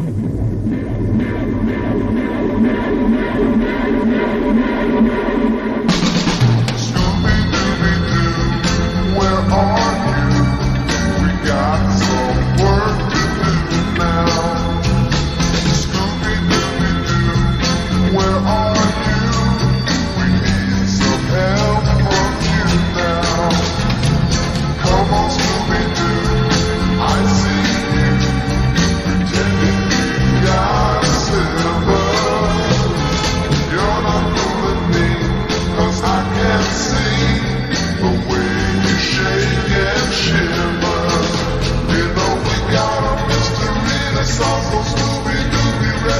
Mm-hmm.